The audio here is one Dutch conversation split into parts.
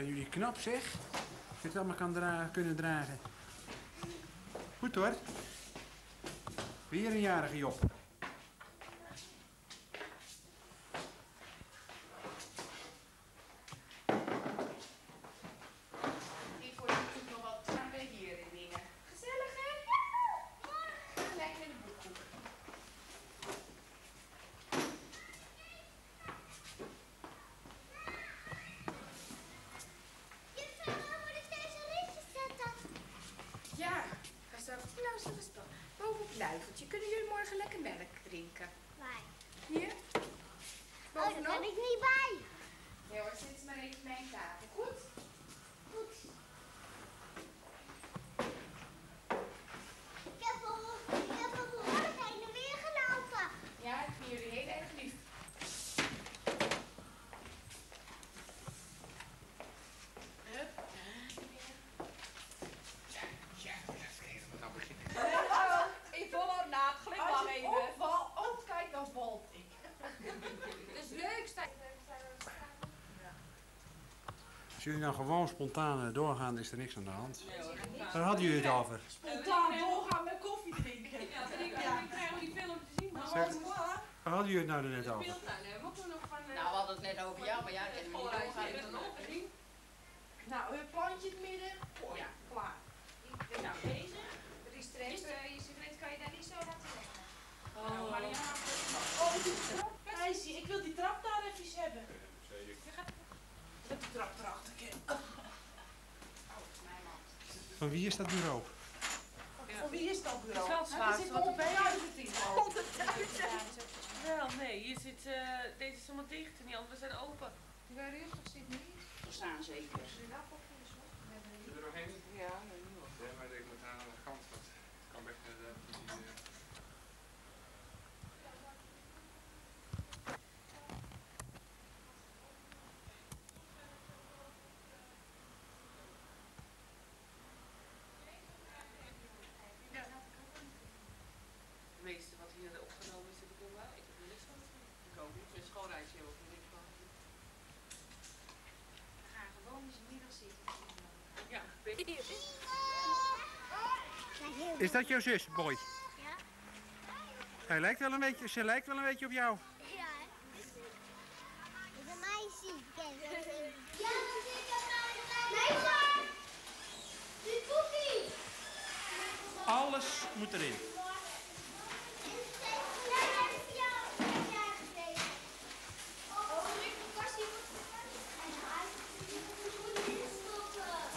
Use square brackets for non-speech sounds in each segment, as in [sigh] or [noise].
Zijn jullie knap zeg? Dat je het allemaal kan dra kunnen dragen. Goed hoor. Weer een jarige Job. Ik word natuurlijk nog wat gaan bij hier in dingen. Gezellig hè? Gelijk met de boekhoek. Juffrouw, waar moet ik deze lichtjes zetten? Ja, ga zo. Nou, zo is het boven op het luifeltje. Kunnen jullie morgen lekker melk drinken? Waar? Hier? Oh, daar Bovenop? ben ik niet bij. Ja hoor, zet ze maar even bij mijn tafel. Goed? Goed. Ik heb al, ik heb al behoorlijk heen en weer gelopen. Ja, ik vind jullie heel erg lief. Hup. Ja, ja, even gaan beginnen. Ik val haar naad, glimlach Als ik even. opval, oh kijk, dan valt ik. Dat is leuk, sta Als jullie nou gewoon spontaan eh, doorgaan, is er niks aan de hand. Waar hadden jullie het over? Spontaan doorgaan met koffie drinken. Ja, ik krijg die film te zien. Waar? Hadden jullie het nou net over? Eh, Nou, we hadden het net over jou, maar ja, ik ken hem niet doorgaan. Nou, een plantje in het midden. Oh, Ja. klaar. Nou, deze. Die streep, eh, je sigaret kan je daar niet zo laten leggen. Nou, Mariana. Oh, die trap. Ik wil die trap daar even hebben. Met die trap erachter. Van wie is dat bureau? Voor wie is dat bureau? Het is wel het Er zit zwaarste wat erbij honderdduizend [laughs] in. Wel, nee, hier zit, eh, deze is allemaal dicht en die andere zijn open. Die waar rustig zit niet. We staan zeker. Zit er nog één? Ja, nee, niet hoor. Ja, maar ik moet aan de kant, want ik kan weg naar de... die, eh, Het meeste wat hier opgenomen is, heb ik nog wel. Ik heb er niks van gezien. Ik ook niet. Mijn schoolreisje heb ik er niks van gezien. Ga gewoon eens middag zitten. Ja, Is dat jouw zus, Boy? Ja? Hij lijkt wel een beetje, ze lijkt wel een beetje op jou. Ja, is een meisje. Ja, dat is een meisje. Meisje! Die koekie! Alles moet erin.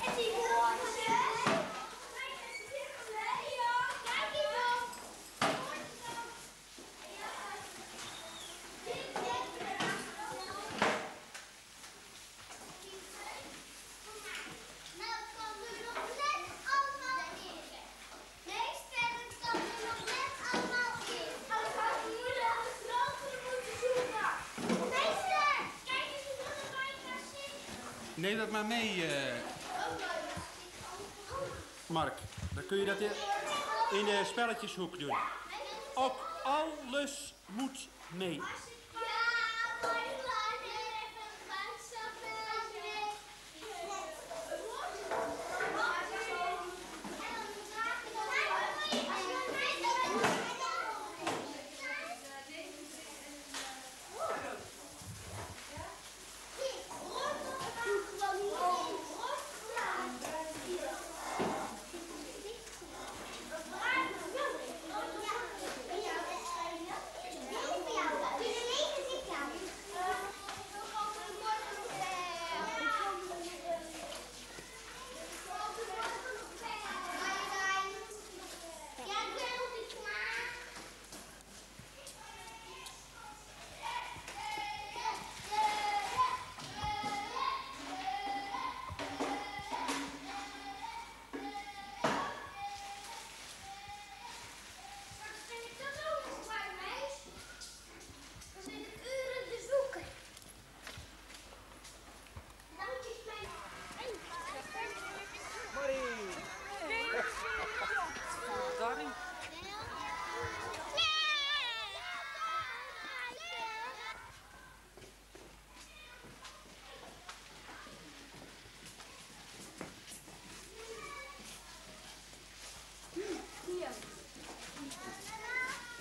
En die roze. Kijk eens op. Nou, het kan er nog net allemaal in. Meester, het kan er nog net allemaal in. Als had moeder een grotere moeten zoeken. Meester, kijk eens hoe dat erbij gaat Neem dat maar mee, eh, Mark. Dan kun je dat in- in de spelletjeshoek doen. Ook alles moet mee.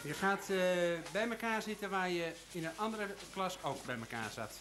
Je gaat eh, bij elkaar zitten waar je in een andere klas ook bij elkaar zat.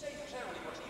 Sei cos'è un'università?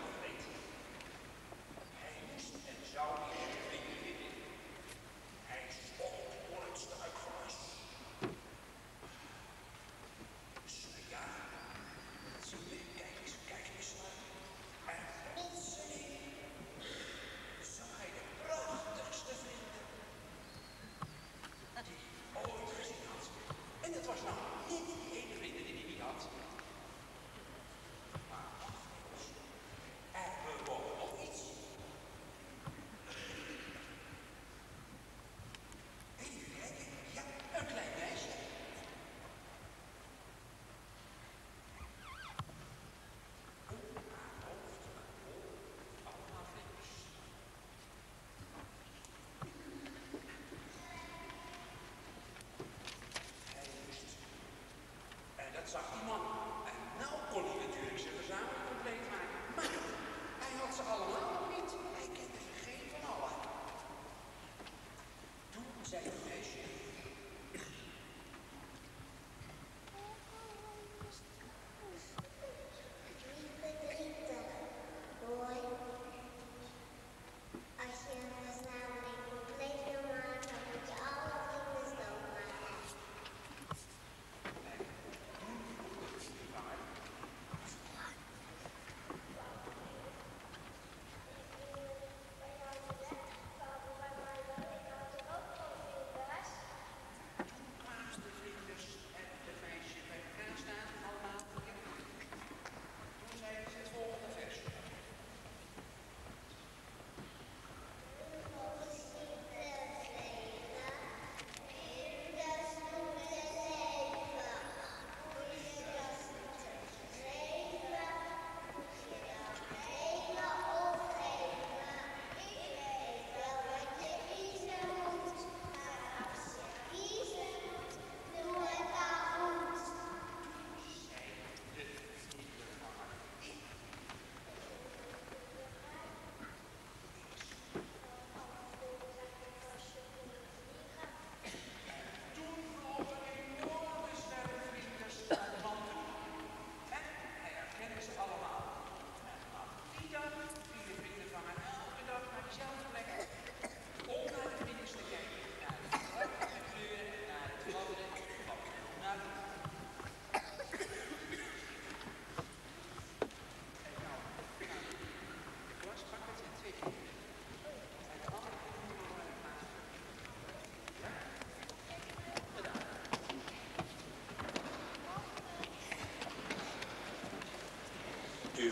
zag die man. En nou kon hij natuurlijk zijn verzamel compleet maken. Maar hij had ze allemaal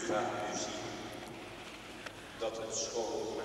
u nu zien dat het schoon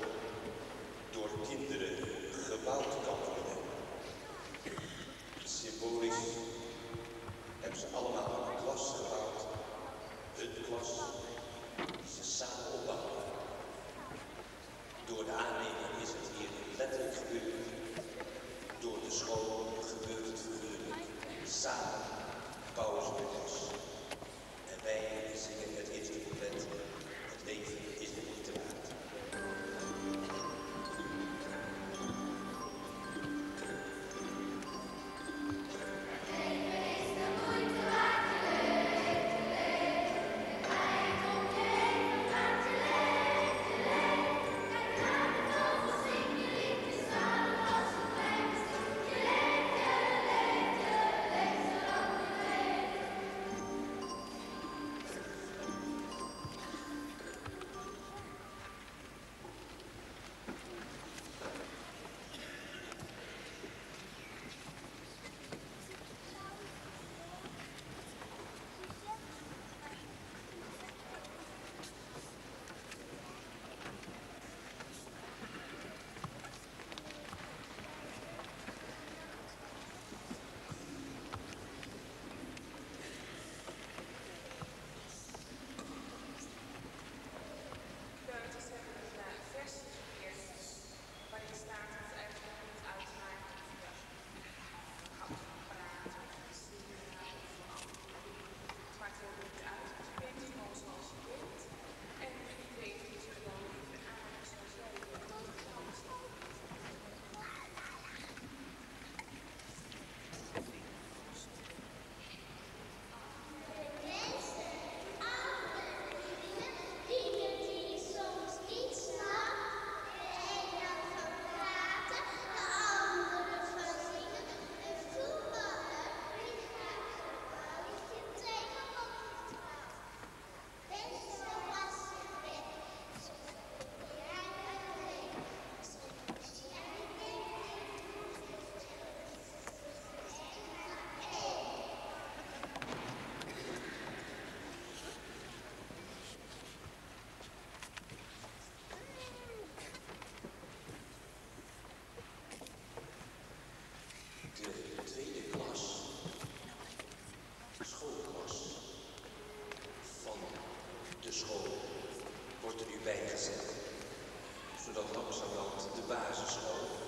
Basisloof basis over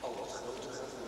al wat groter gaat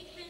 Take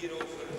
Get over it.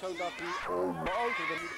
zodat u boven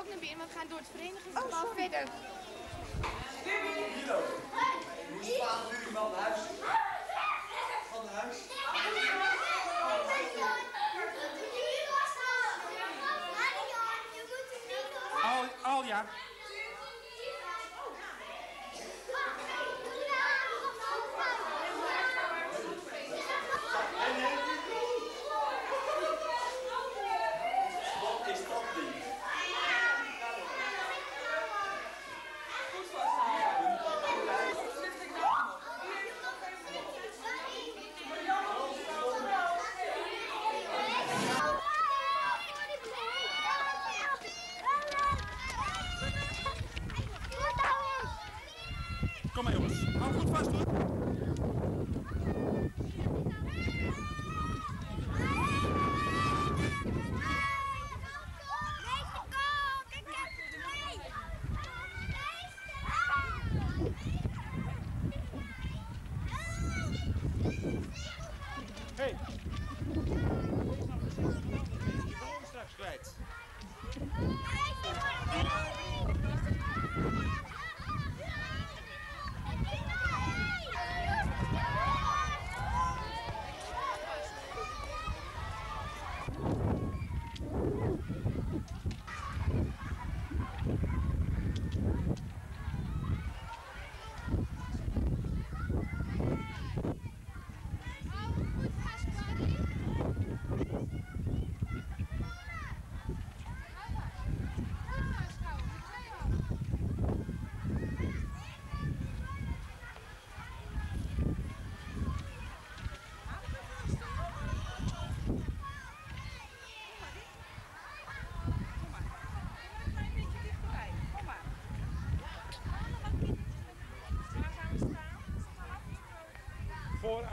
ook naar binnen, want we gaan door het verenigingsgebouw verder. Hoe staan nu van huis? Van huis? Al, al ja.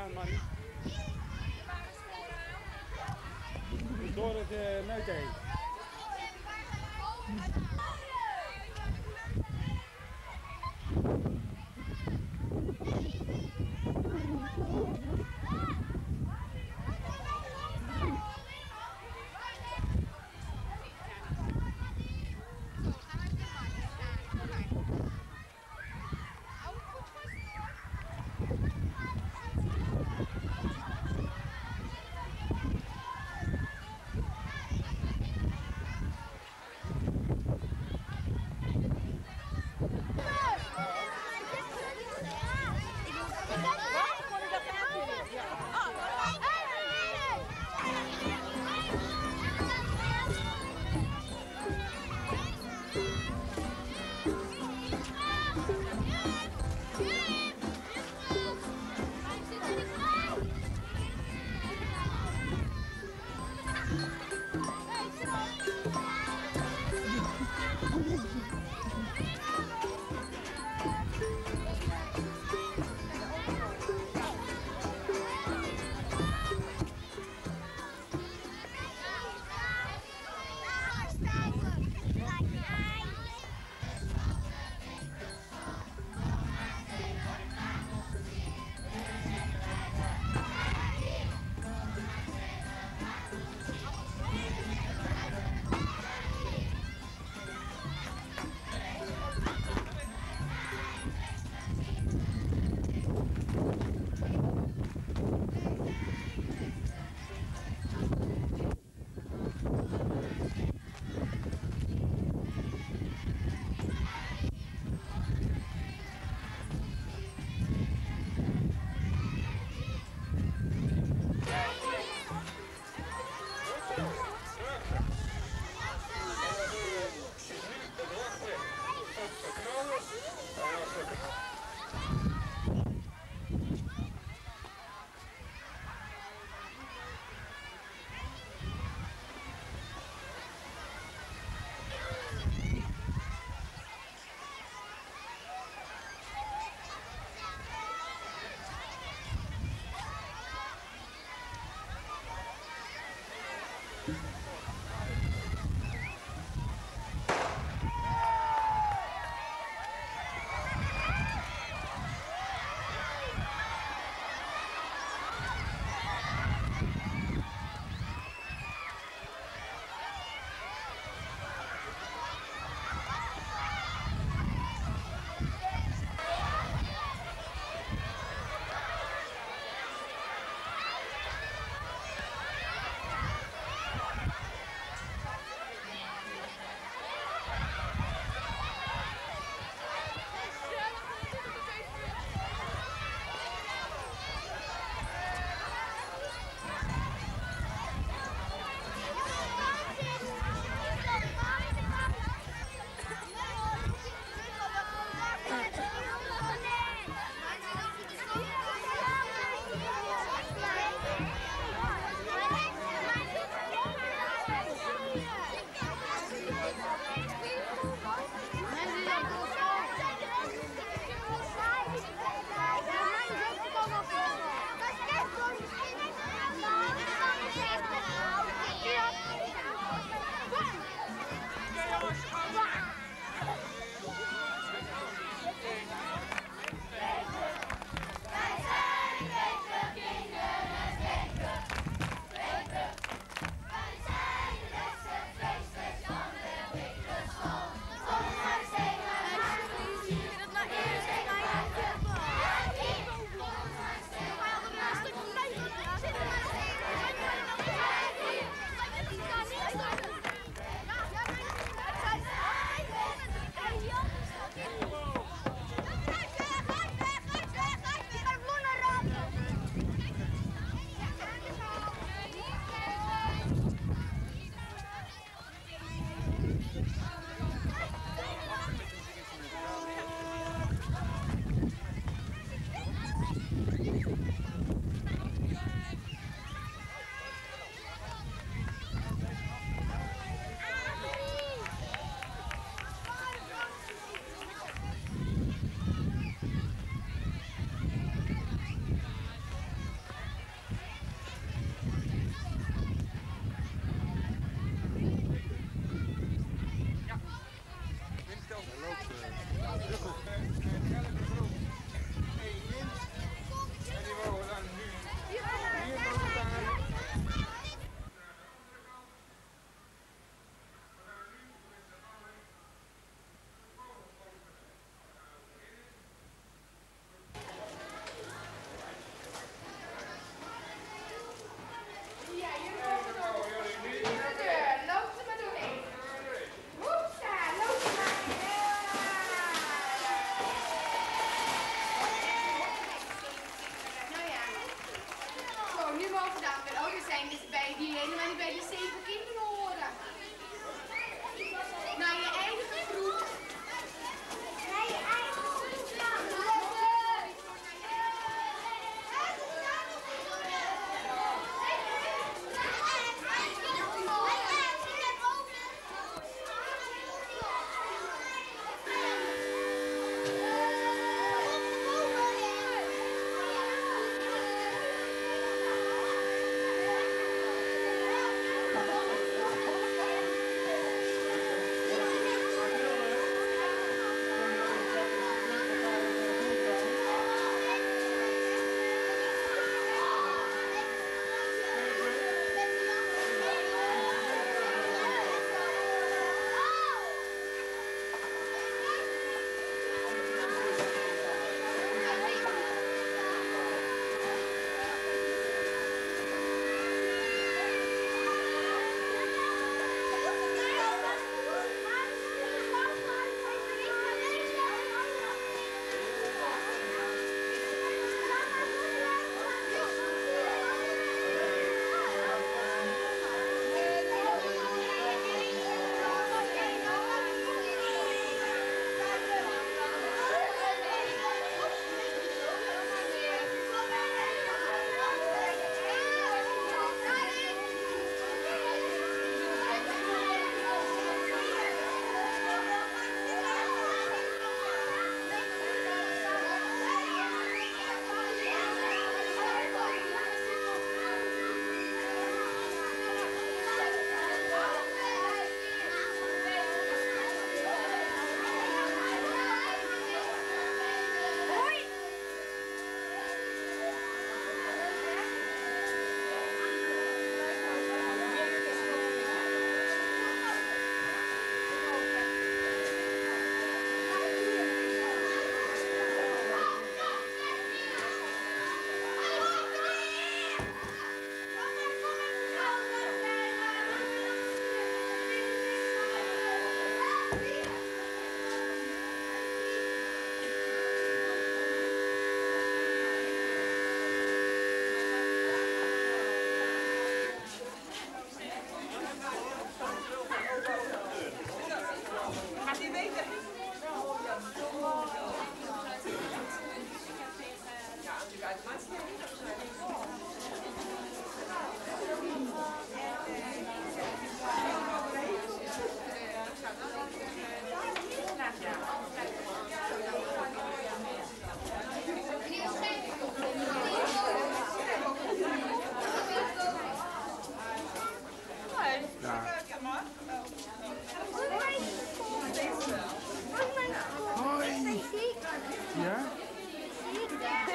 Vooraan, man. Door het uh, neut heen.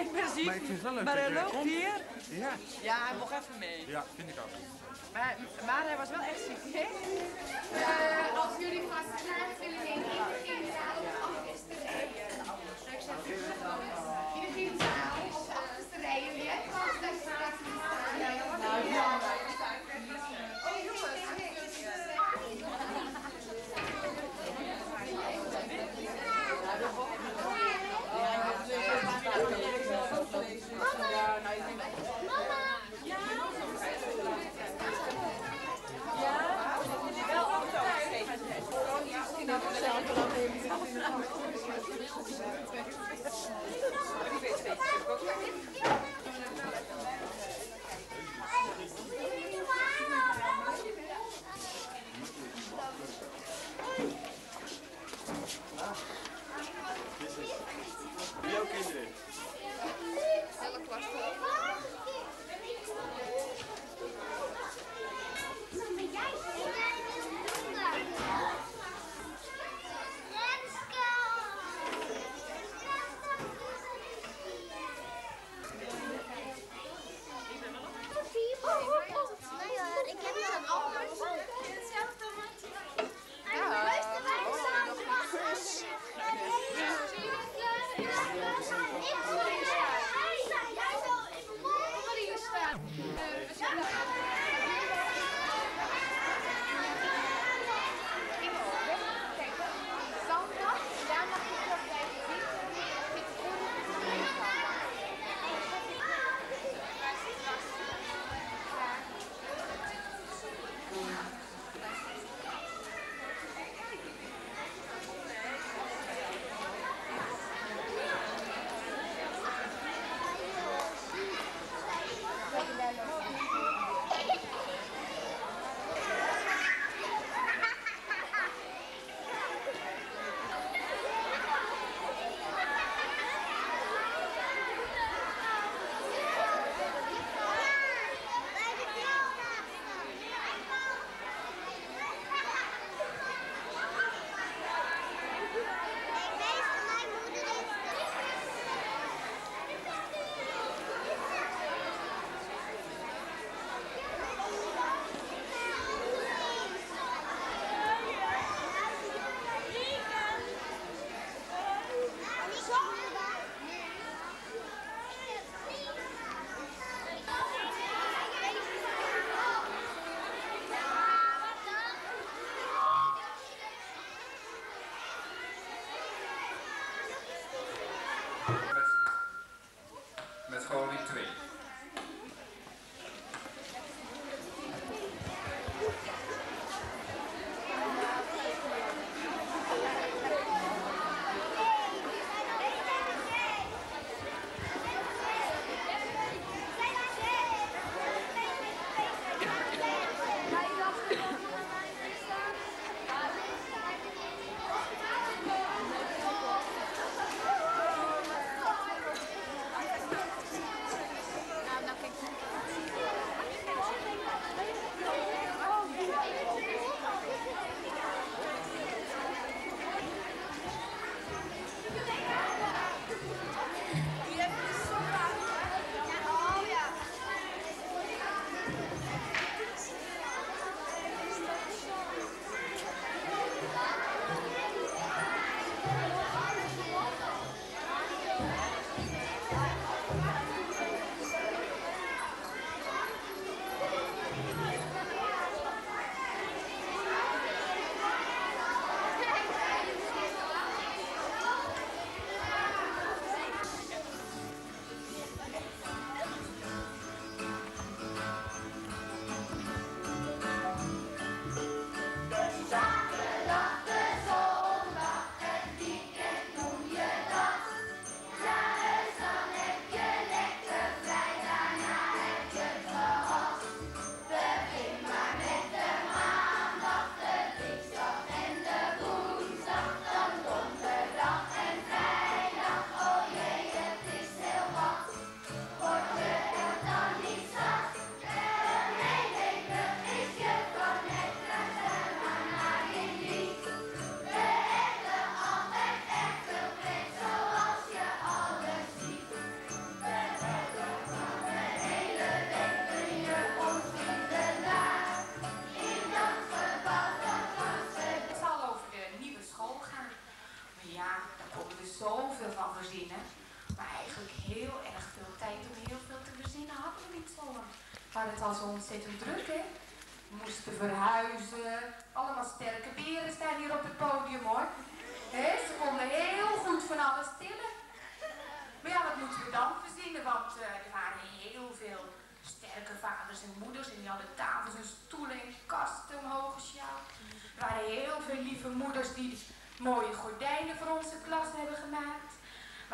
Ik ben ziek. Maar ik vind het wel leuk Maar dat hij loopt komt. hier. Ja. Ja, hij mocht even mee. Ja, vind ik ook. Maar, maar hij was wel echt ziek, hè? Eh, als jullie vast klaar willen in in de Thank you.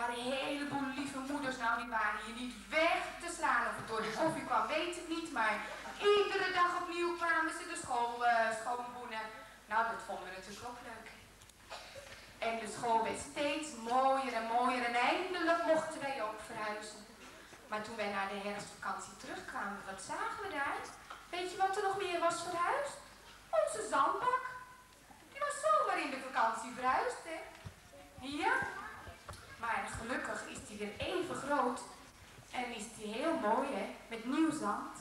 Een heleboel lieve moeders, nou die waren hier niet weg te slaan. Of het door de koffie kwam, weet ik niet, maar iedere dag opnieuw kwamen ze de school eh, schoonboenen. Nou, dat vonden we natuurlijk ook leuk. En de school werd steeds mooier en mooier en eindelijk mochten wij ook verhuizen. Maar toen wij naar de herfstvakantie terugkwamen, wat zagen we daar? Weet je wat er nog meer was verhuisd? Onze zandbak. Die was zomaar in de vakantie verhuisd, hè? Maar gelukkig is die weer even groot. En is die heel mooi, hè? Met nieuw zand.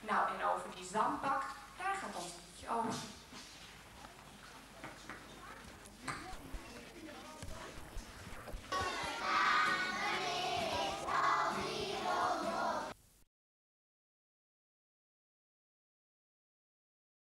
Nou, en over die zandbak, daar gaat ons liedje over.